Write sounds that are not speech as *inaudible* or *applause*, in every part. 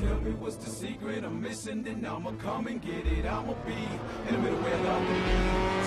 Tell me what's the secret I'm missing, then I'ma come and get it. I'ma be in the middle where love can be.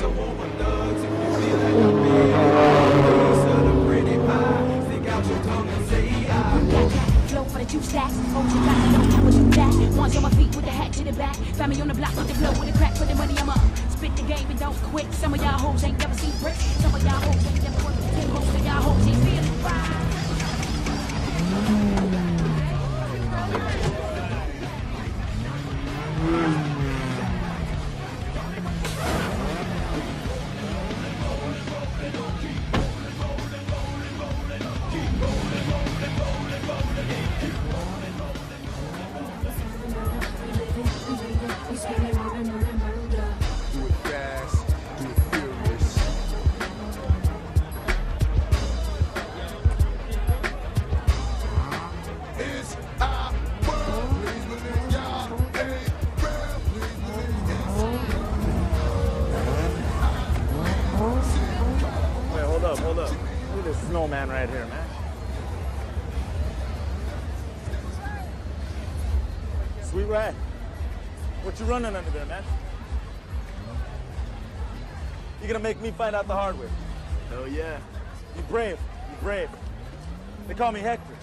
So all my thugs, if you feel like I'm of the pretty pie, stick out your tongue and say I. Flow for the two stacks. Hold your back, no time with you that. Ones on my feet with the hat to the back. Family on the block with the flow with the crack for the money I'm up. Spit the game and don't quit. Some of y'all hoes ain't never seen bricks. Some of y'all hoes ain't snowman right here, man. Sweet rat. What you running under there, man? You gonna make me find out the hard way? Hell yeah. You brave. You brave. They call me Hector.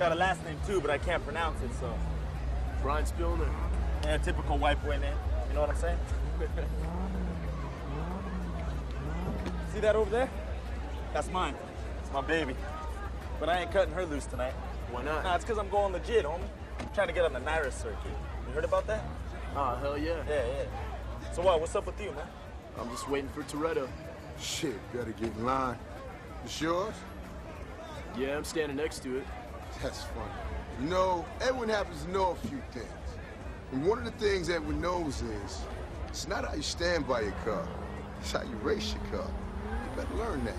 Got a last name too, but I can't pronounce it, so. Brian Spilner. Yeah, typical white boy name. You know what I'm saying? *laughs* See that over there? That's mine. It's my baby. But I ain't cutting her loose tonight. Why not? Nah, it's because I'm going legit, homie. I'm trying to get on the NIRA circuit. You heard about that? Oh, hell yeah. Yeah, yeah. So what? What's up with you, man? I'm just waiting for Toretto. Shit, better get in line. It's yours? Yeah, I'm standing next to it. That's funny. You know, Edwin happens to know a few things. And one of the things Edwin knows is, it's not how you stand by your car, it's how you race your car. You better learn that.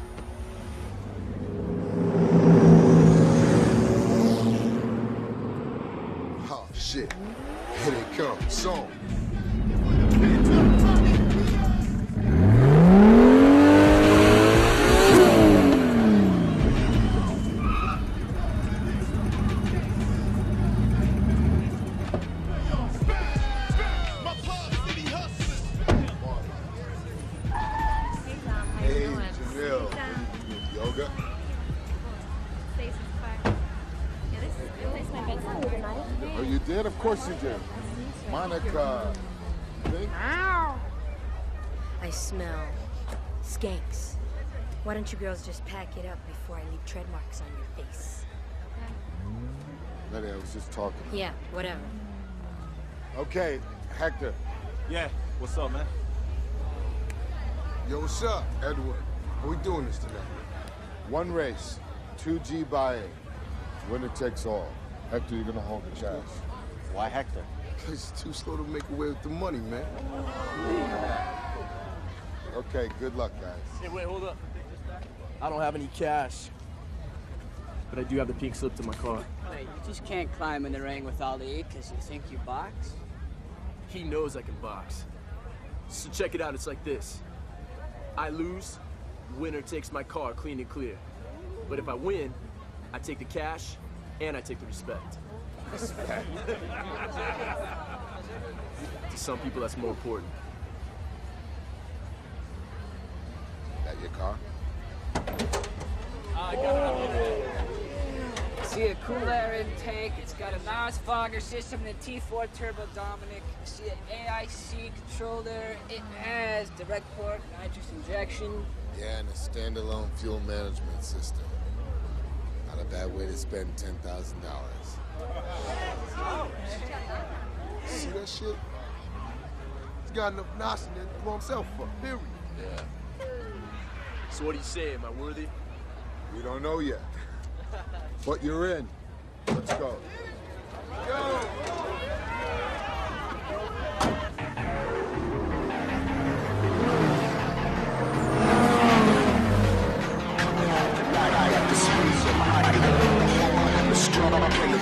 You did? Of course you did. Monica. Think? I smell skanks. Why don't you girls just pack it up before I leave tread marks on your face? Letty, I was just talking. Yeah, whatever. Okay, Hector. Yeah. What's up, man? Yo, what's up, Edward? How we doing this tonight? One race, two G by eight. Winner takes all. Hector, you're gonna hold the charge. Why Hector? *laughs* Because It's too slow to make away with the money, man. Okay, good luck, guys. Hey, wait, hold up. I don't have any cash. But I do have the pink slip to my car. Wait, you just can't climb in the ring with Ali because you think you box? He knows I can box. So check it out, it's like this. I lose, winner takes my car clean and clear. But if I win, I take the cash and I take the respect. to some people, that's more important. That your car? I got it. See a cool air intake. It's got a NOS fogger system and a T4 turbo Dominic. See an AIC controller. It has direct port nitrous injection. Yeah, and a standalone fuel management system. Not a bad way to spend ten thousand dollars. See that shit? He's got enough there to blow himself up. Period. Yeah. So what do you say? Am I worthy? We don't know yet. But you're in. Let's go. What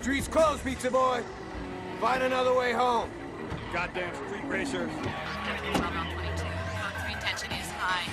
Street's closed, pizza boy. Find another way home. Goddamn street racers. 22. Is high.